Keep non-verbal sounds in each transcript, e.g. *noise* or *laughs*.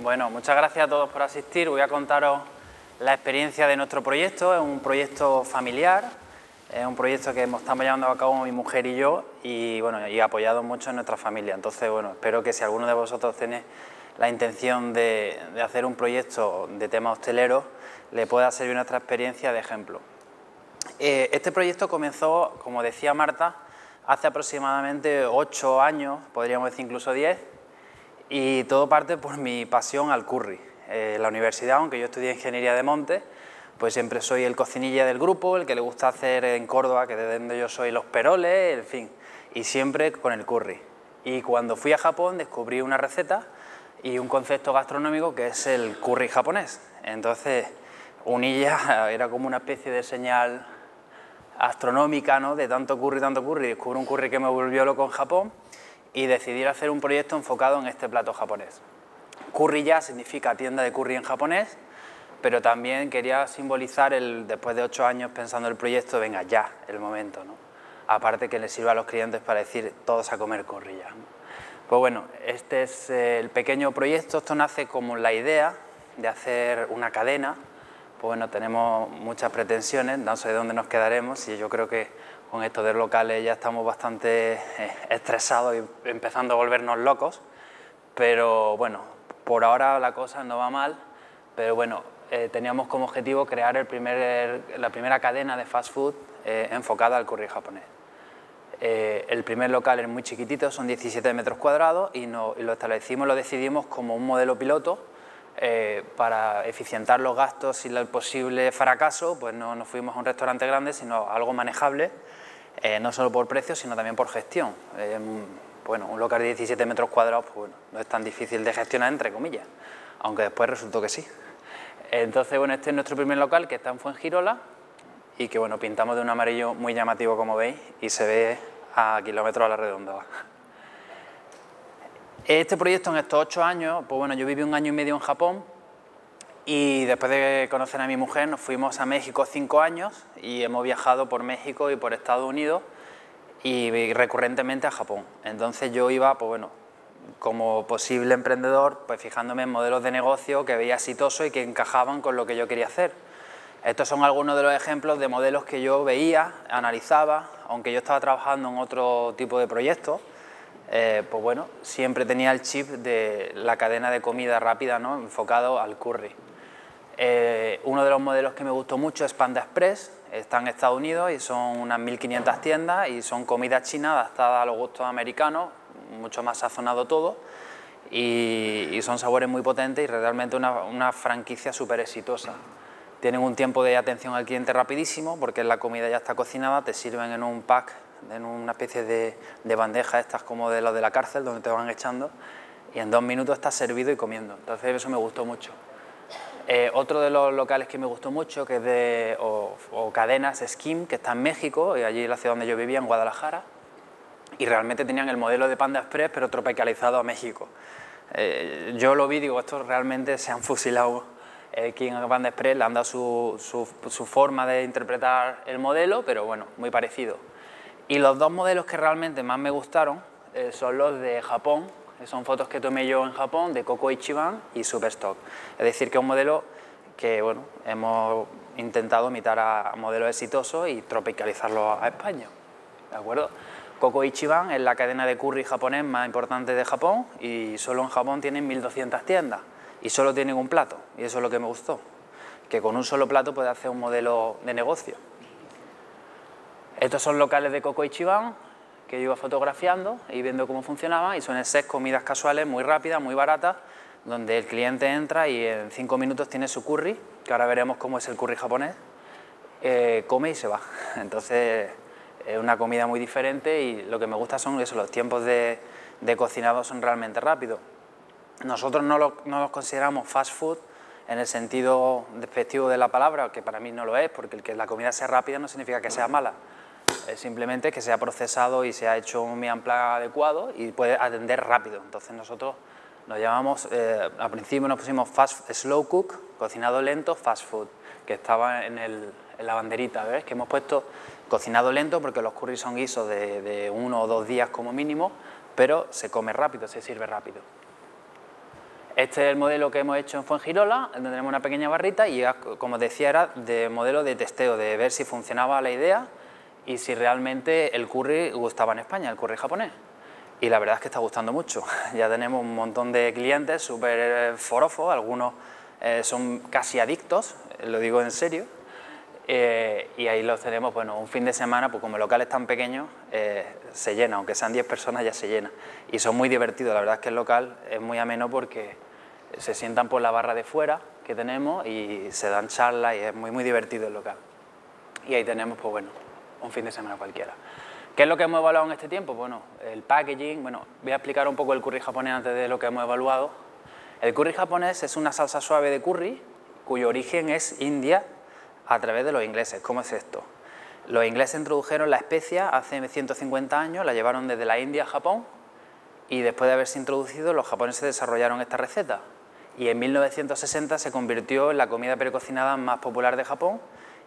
Bueno, muchas gracias a todos por asistir. Voy a contaros la experiencia de nuestro proyecto. Es un proyecto familiar, es un proyecto que estamos llevando a cabo mi mujer y yo y, bueno, y apoyado mucho en nuestra familia. Entonces, bueno, espero que si alguno de vosotros tiene la intención de, hacer un proyecto de tema hostelero, le pueda servir nuestra experiencia de ejemplo. Eh, este proyecto comenzó, como decía Marta, hace aproximadamente ocho años, podríamos decir incluso diez, y todo parte por mi pasión al curry. Eh, la universidad, aunque yo estudié Ingeniería de Montes, pues siempre soy el cocinilla del grupo, el que le gusta hacer en Córdoba, que de donde yo soy los peroles, en fin, y siempre con el curry. Y cuando fui a Japón descubrí una receta y un concepto gastronómico que es el curry japonés. Entonces, unilla *laughs* era como una especie de señal astronómica, ¿no? De tanto curry, tanto curry. Descubrí un curry que me volvió loco en Japón y decidí hacer un proyecto enfocado en este plato japonés. Curry ya significa tienda de curry en japonés, pero también quería simbolizar el, después de ocho años pensando el proyecto, venga ya, el momento, ¿no? Aparte que le sirva a los clientes para decir todos a comer curry ya. Pues bueno, este es el pequeño proyecto, esto nace como la idea de hacer una cadena, pues bueno, tenemos muchas pretensiones, no sé de dónde nos quedaremos y yo creo que con esto de locales ya estamos bastante eh, estresados y empezando a volvernos locos, pero bueno, por ahora la cosa no va mal, pero bueno, eh, teníamos como objetivo crear el primer, la primera cadena de fast food eh, enfocada al curry japonés. el primer local es muy chiquitito, son 17 metros cuadrados y, no, y lo establecimos, lo decidimos como un modelo piloto para eficientar los gastos y el posible fracaso, pues no nos fuimos a un restaurante grande, sino algo manejable eh, no solo por precio, sino también por gestión. Eh, bueno, un local de 17 metros cuadrados pues, no es tan difícil de gestionar, entre comillas, aunque después resultó que sí. Entonces, bueno, este es nuestro primer local que está en Fuengirola y que, bueno, pintamos de un amarillo muy llamativo, como veis, y se ve a kilómetros a la redonda. Este proyecto en estos ocho años, pues bueno, yo viví un año y medio en Japón, y después de conocer a mi mujer nos fuimos a México cinco años y hemos viajado por México y por Estados Unidos y recurrentemente a Japón. Entonces yo iba, pues bueno, como posible emprendedor, pues fijándome en modelos de negocio que veía exitosos y que encajaban con lo que yo quería hacer. Estos son algunos de los ejemplos de modelos que yo veía, analizaba, aunque yo estaba trabajando en otro tipo de proyectos, eh, pues bueno, siempre tenía el chip de la cadena de comida rápida, ¿no? enfocado al curry. Eh, uno de los modelos que me gustó mucho es Panda Express, está en Estados Unidos y son unas 1.500 tiendas y son comida china adaptada a los gustos americanos, mucho más sazonado todo y, son sabores muy potentes y realmente una, una franquicia súper exitosa. Tienen un tiempo de atención al cliente rapidísimo porque la comida ya está cocinada, te sirven en un pack, en una especie de, de bandeja estas como de los de la cárcel donde te van echando y en dos minutos estás servido y comiendo. Entonces eso me gustó mucho. Eh, otro de los locales que me gustó mucho, que es de, o, cadenas, Skim, que está en México, y allí la ciudad donde yo vivía, en Guadalajara, y realmente tenían el modelo de Panda Express, pero tropicalizado a México. Eh, yo lo vi, digo, estos realmente se han fusilado eh, aquí en Panda Express, le han dado su, su, forma de interpretar el modelo, pero bueno, muy parecido. Y los dos modelos que realmente más me gustaron son los de Japón, son fotos que tomé yo en Japón de Coco Ichiban y Superstock. Es decir, que es un modelo que bueno, hemos intentado imitar a modelos exitosos y tropicalizarlo a España. ¿De acuerdo? Coco Ichiban es la cadena de curry japonés más importante de Japón y solo en Japón tienen 1.200 tiendas y solo tienen un plato y eso es lo que me gustó, que con un solo plato puede hacer un modelo de negocio. Estos son locales de Coco Ichiban, que yo iba fotografiando y viendo cómo funcionaba y son seis comidas casuales muy rápidas, muy baratas, donde el cliente entra y en cinco minutos tiene su curry, que ahora veremos cómo es el curry japonés, eh, come y se va. *laughs* Entonces es una comida muy diferente y lo que me gusta son eso, los tiempos de, cocinado son realmente rápidos. Nosotros no, no los consideramos fast food en el sentido despectivo de la palabra, que para mí no lo es, porque el que la comida sea rápida no significa que sea mala simplemente que se ha procesado y se ha hecho un mi adecuado y puede atender rápido. Entonces nosotros nos llamamos, eh, al principio nos pusimos fast, slow cook, cocinado lento, fast food, que estaba en, el, en la banderita, ¿ves? Que hemos puesto cocinado lento porque los curries son guisos de, de uno o dos días como mínimo, pero se come rápido, se sirve rápido. Este es el modelo que hemos hecho en Fuengirola, donde tenemos una pequeña barrita y, como decía, era de modelo de testeo, de ver si funcionaba la idea y si realmente el curry gustaba en España, el curry japonés. Y la verdad es que está gustando mucho. *laughs* Ya tenemos un montón de clientes súper forofos, algunos eh, son casi adictos, lo digo en serio. Eh, y ahí los tenemos, bueno, un fin de semana, pues como el local es tan pequeño, eh, se llena, aunque sean 10 personas ya se llena. Y son muy divertidos, la verdad es que el local es muy ameno porque se sientan por la barra de fuera que tenemos y se dan charlas y es muy, muy divertido el local. Y ahí tenemos, pues bueno, un fin de semana cualquiera. ¿Qué es lo que hemos evaluado en este tiempo? Bueno, el packaging, bueno, voy a explicar un poco el curry japonés antes de lo que hemos evaluado. El curry japonés es una salsa suave de curry cuyo origen es India a través de los ingleses. ¿Cómo es esto? Los ingleses introdujeron la especia hace 150 años, la llevaron desde la India a Japón y después de haberse introducido los japoneses desarrollaron esta receta y en 1960 se convirtió en la comida precocinada más popular de Japón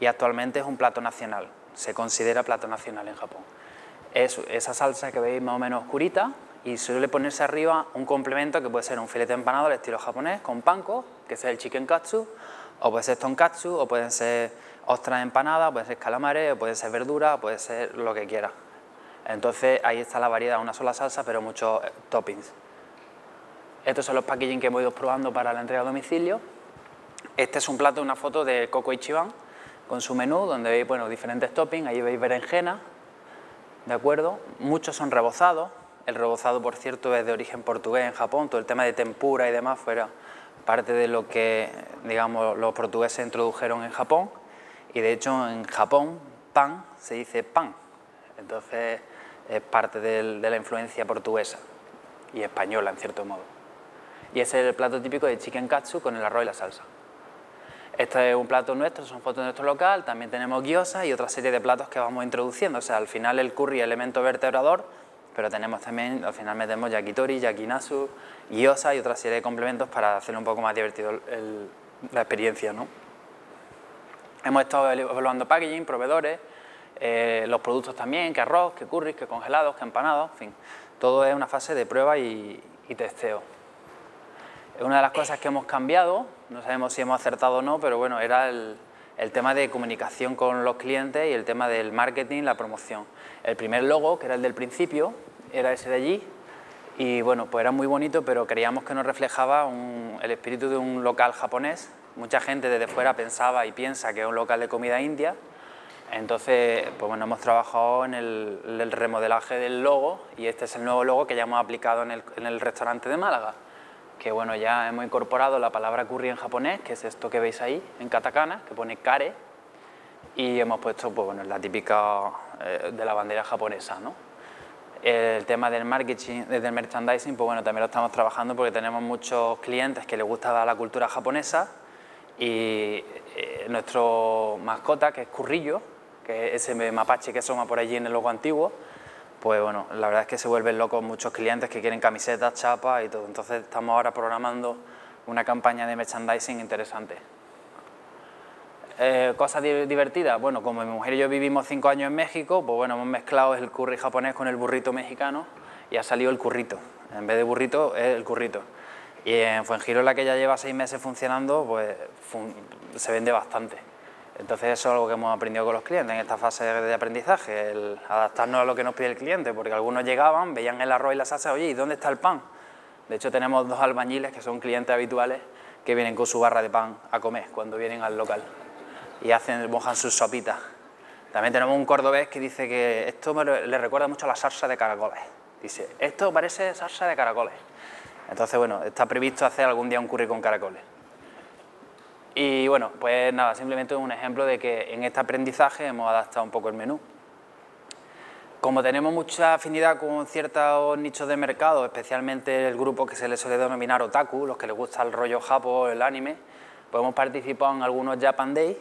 y actualmente es un plato nacional, se considera plato nacional en Japón. Es esa salsa que veis más o menos oscurita y suele ponerse arriba un complemento que puede ser un filete empanado al estilo japonés con panko, que es el chicken katsu, o puede ser tonkatsu, o pueden ser ostras empanadas, pueden ser calamares, o puede ser verdura, puede ser lo que quiera. Entonces ahí está la variedad, una sola salsa pero muchos eh, toppings. Estos son los packaging que hemos ido probando para la entrega a domicilio. Este es un plato, una foto de Coco Ichiban con su menú, donde veis bueno, diferentes toppings, ahí veis berenjena, ¿de acuerdo? Muchos son rebozados, el rebozado, por cierto, es de origen portugués en Japón, todo el tema de tempura y demás fuera parte de lo que, digamos, los portugueses introdujeron en Japón, y de hecho en Japón pan se dice pan, entonces es parte de la influencia portuguesa y española en cierto modo. Y ese es el plato típico de chicken katsu con el arroz y la salsa. Este es un plato nuestro, son fotos de nuestro local, también tenemos gyoza y otra serie de platos que vamos introduciendo. O sea, al final el curry es elemento vertebrador, pero tenemos también, al final metemos yakitori, yakinasu, gyoza y otra serie de complementos para hacer un poco más divertido la experiencia. ¿no? Hemos estado evaluando packaging, proveedores, eh, los productos también, que arroz, que curry, que congelados, que empanados, en fin. Todo es una fase de prueba y testeo. Una de las cosas que hemos cambiado, no sabemos si hemos acertado o no, pero bueno, era el, tema de comunicación con los clientes y el tema del marketing, la promoción. El primer logo, que era el del principio, era ese de allí, y bueno, pues era muy bonito, pero creíamos que no reflejaba el espíritu de un local japonés. Mucha gente desde fuera pensaba y piensa que es un local de comida india, entonces, pues bueno, hemos trabajado en el, remodelaje del logo y este es el nuevo logo que ya hemos aplicado en el restaurante de Málaga que bueno, ya hemos incorporado la palabra curry en japonés, que es esto que veis ahí, en katakana, que pone kare, y hemos puesto pues, bueno, la típica eh, de la bandera japonesa. ¿no? El tema del marketing, del merchandising, pues bueno, también lo estamos trabajando porque tenemos muchos clientes que les gusta la cultura japonesa y eh, nuestro mascota, que es Currillo, que es ese mapache que asoma por allí en el logo antiguo, pues bueno, la verdad es que se vuelven locos muchos clientes que quieren camisetas, chapas y todo. Entonces estamos ahora programando una campaña de merchandising interesante. Eh, cosas divertidas, bueno, como mi mujer y yo vivimos cinco años en México, pues bueno, hemos mezclado el curry japonés con el burrito mexicano y ha salido el currito. En vez de burrito, es el currito. Y en Fuengirola, que ya lleva seis meses funcionando, pues se vende bastante. Entonces eso es algo que hemos aprendido con los clientes en esta fase de aprendizaje, el adaptarnos a lo que nos pide el cliente, porque algunos llegaban, veían el arroz y la salsa, oye, ¿y dónde está el pan? De hecho tenemos dos albañiles que son clientes habituales que vienen con su barra de pan a comer cuando vienen al local y hacen, mojan sus sopitas. También tenemos un cordobés que dice que esto le recuerda mucho a la salsa de caracoles. Dice, esto parece salsa de caracoles. Entonces, bueno, está previsto hacer algún día un curry con caracoles. Y bueno, pues nada, simplemente un ejemplo de que en este aprendizaje hemos adaptado un poco el menú. Como tenemos mucha afinidad con ciertos nichos de mercado, especialmente el grupo que se le suele denominar otaku, los que les gusta el rollo japo, el anime, pues hemos participado en algunos Japan Days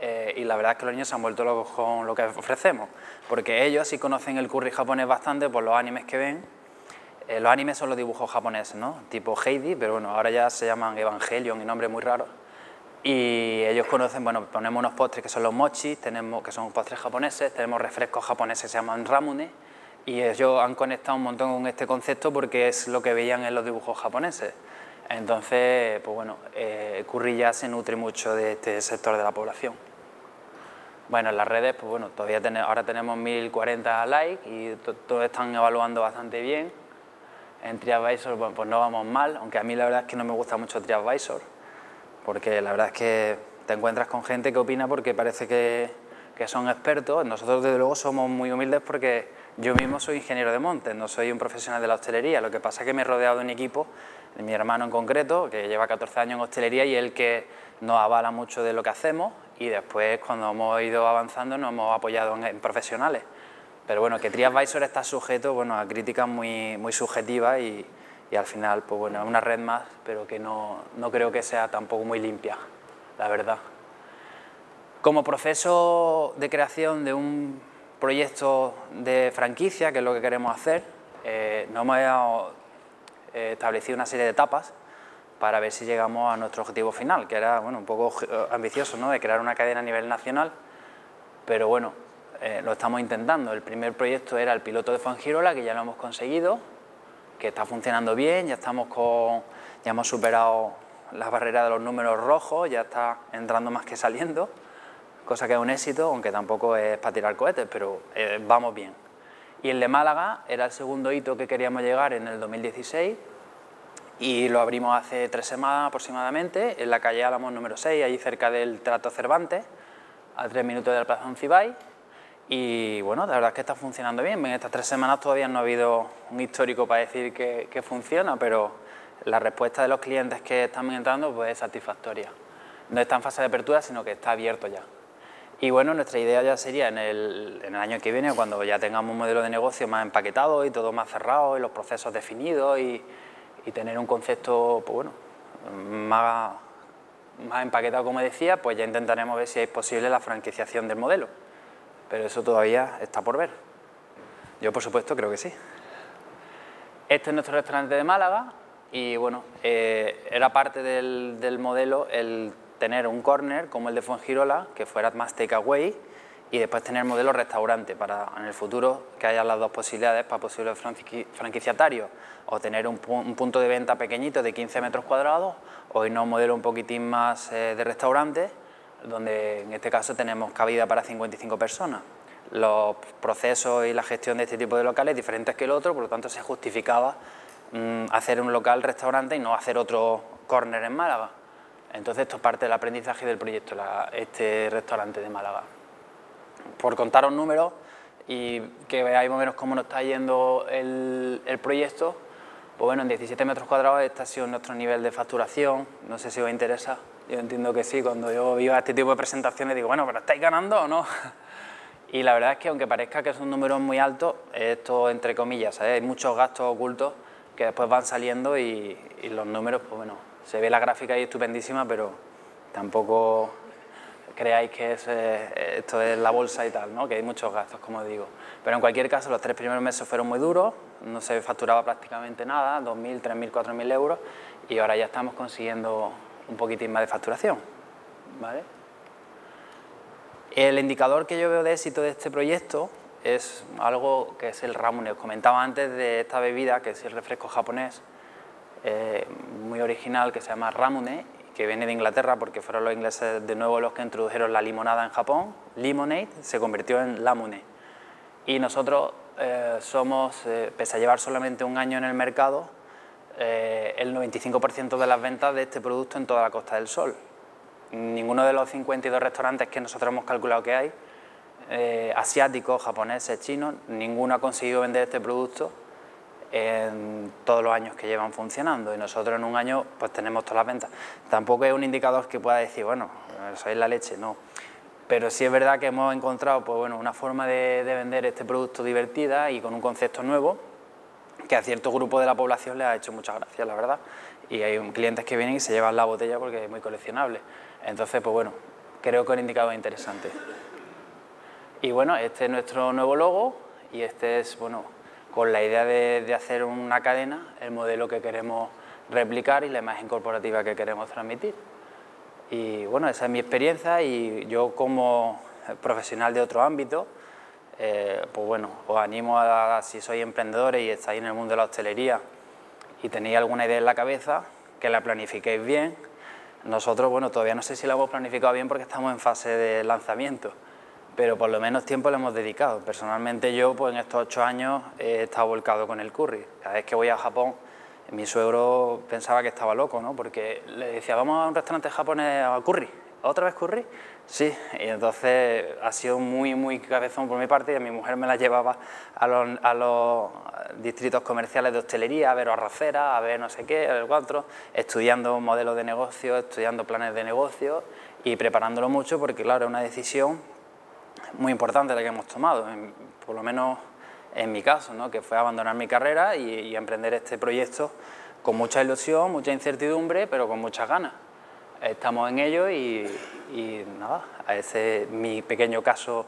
eh, y la verdad es que los niños se han vuelto locos con lo que ofrecemos, porque ellos sí conocen el curry japonés bastante por los animes que ven. Eh, los animes son los dibujos japoneses, ¿no? Tipo Heidi, pero bueno, ahora ya se llaman Evangelion y nombres muy raros y ellos conocen, bueno, ponemos unos postres que son los mochis, tenemos, que son postres japoneses, tenemos refrescos japoneses que se llaman ramune, y ellos han conectado un montón con este concepto porque es lo que veían en los dibujos japoneses. Entonces, pues bueno, eh, Curry ya se nutre mucho de este sector de la población. Bueno, en las redes, pues bueno, todavía ahora tenemos 1040 likes y todos están evaluando bastante bien. En TriAdvisor, pues, pues no vamos mal, aunque a mí la verdad es que no me gusta mucho TriAdvisor, porque la verdad es que te encuentras con gente que opina porque parece que, que son expertos. Nosotros, desde luego, somos muy humildes porque yo mismo soy ingeniero de montes, no soy un profesional de la hostelería. Lo que pasa es que me he rodeado de un equipo, de mi hermano en concreto, que lleva 14 años en hostelería y él que nos avala mucho de lo que hacemos y después, cuando hemos ido avanzando, nos hemos apoyado en, profesionales. Pero bueno, que TriAdvisor está sujeto bueno, a críticas muy, muy subjetivas y, y al final, pues bueno, una red más, pero que no, no creo que sea tampoco muy limpia la verdad. Como proceso de creación de un proyecto de franquicia, que es lo que queremos hacer, eh, nos hemos eh, establecido una serie de etapas para ver si llegamos a nuestro objetivo final, que era bueno, un poco eh, ambicioso, ¿no? de crear una cadena a nivel nacional, pero bueno, lo estamos intentando. El primer proyecto era el piloto de Fangirola, que ya lo hemos conseguido, que está funcionando bien, ya, estamos con, ya hemos superado la barrera de los números rojos, ya está entrando más que saliendo, cosa que es un éxito, aunque tampoco es para tirar cohetes, pero eh, vamos bien. Y el de Málaga era el segundo hito que queríamos llegar en el 2016 y lo abrimos hace tres semanas aproximadamente en la calle Álamos número 6, allí cerca del Trato Cervantes, a tres minutos del Plaza Cibay. Y bueno, la verdad es que está funcionando bien. En estas tres semanas todavía no ha habido un histórico para decir que, funciona, pero la respuesta de los clientes que están entrando pues, es satisfactoria. No está en fase de apertura, sino que está abierto ya. Y bueno, nuestra idea ya sería en el, año que viene, cuando ya tengamos un modelo de negocio más empaquetado y todo más cerrado y los procesos definidos y, tener un concepto pues bueno, más, más empaquetado, como decía, pues ya intentaremos ver si es posible la franquiciación del modelo. Pero eso todavía está por ver. Yo, por supuesto, creo que sí. Este es nuestro restaurante de Málaga, y bueno, eh, era parte del, modelo el tener un corner como el de Fuengirola, que fuera más takeaway, y después tener modelo restaurante para en el futuro que haya las dos posibilidades para posibles franquiciatarios o tener un, punto de venta pequeñito de 15 metros cuadrados o irnos a un modelo un poquitín más eh, de restaurante donde en este caso tenemos cabida para 55 personas. Los procesos y la gestión de este tipo de locales diferentes que el otro, por lo tanto se justificaba Mm, hacer un local restaurante y no hacer otro corner en Málaga. Entonces esto es parte del aprendizaje del proyecto, este restaurante de Málaga. Por contaros números y que veáis más o menos cómo nos está yendo el, proyecto, pues bueno, en 17 metros cuadrados este ha sido nuestro nivel de facturación, no sé si os interesa, yo entiendo que sí, cuando yo iba a este tipo de presentaciones digo, bueno, pero ¿estáis ganando o no? *laughs* Y la verdad es que aunque parezca que son números muy altos, esto entre comillas, hay muchos gastos ocultos que después van saliendo y, los números, pues bueno, se ve la gráfica ahí estupendísima, pero tampoco creáis que es, eh, esto es la bolsa y tal, ¿no? que hay muchos gastos, como digo. Pero en cualquier caso, los tres primeros meses fueron muy duros, no se facturaba prácticamente nada, 2.000, 3.000, 4.000 euros, y ahora ya estamos consiguiendo un poquitín más de facturación. ¿vale? El indicador que yo veo de éxito de este proyecto es algo que es el ramune. Os comentaba antes de esta bebida, que es el refresco japonés, eh, muy original, que se llama ramune, que viene de Inglaterra porque fueron los ingleses de nuevo los que introdujeron la limonada en Japón. Limonade se convirtió en lamune. Y nosotros eh, somos, eh, pese a llevar solamente un año en el mercado, el 95% de las ventas de este producto en toda la Costa del Sol. Ninguno de los 52 restaurantes que nosotros hemos calculado que hay eh, asiáticos, japoneses, chinos, ninguno ha conseguido vender este producto en todos los años que llevan funcionando y nosotros en un año pues tenemos todas las ventas. Tampoco es un indicador que pueda decir, bueno, sois la leche, no. Pero sí es verdad que hemos encontrado pues, bueno, una forma de, vender este producto divertida y con un concepto nuevo que a cierto grupo de la población le ha hecho muchas gracias, la verdad. Y hay clientes que vienen y se llevan la botella porque es muy coleccionable. Entonces, pues bueno, creo que un indicador interesante. Y bueno, este es nuestro nuevo logo y este es, bueno, con la idea de, hacer una cadena, el modelo que queremos replicar y la imagen corporativa que queremos transmitir. Y bueno, esa es mi experiencia y yo como profesional de otro ámbito, eh, pues bueno, os animo a, si sois emprendedores y estáis en el mundo de la hostelería y tenéis alguna idea en la cabeza, que la planifiquéis bien. Nosotros, bueno, todavía no sé si la hemos planificado bien porque estamos en fase de lanzamiento, pero por lo menos tiempo le hemos dedicado. Personalmente yo, pues en estos ocho años he estado volcado con el curry. Cada vez que voy a Japón, mi suegro pensaba que estaba loco, ¿no? Porque le decía, vamos a un restaurante japonés a curry. ¿Otra vez curry? Sí, y entonces ha sido muy, muy cabezón por mi parte y a mi mujer me la llevaba a los, distritos comerciales de hostelería, a ver arroceras, a ver no sé qué, a ver cuatro, estudiando modelos de negocio, estudiando planes de negocio y preparándolo mucho porque, claro, es una decisión muy importante la que hemos tomado, por lo menos en mi caso, ¿no? que fue abandonar mi carrera y, emprender este proyecto con mucha ilusión, mucha incertidumbre, pero con muchas ganas. Estamos en ello y, nada, ese es mi pequeño caso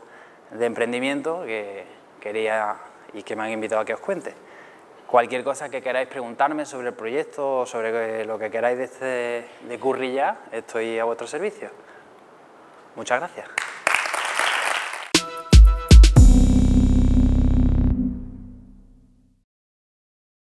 de emprendimiento que quería y que me han invitado a que os cuente. Cualquier cosa que queráis preguntarme sobre el proyecto o sobre lo que queráis de, este, de Curry ya, estoy a vuestro servicio. Muchas gracias.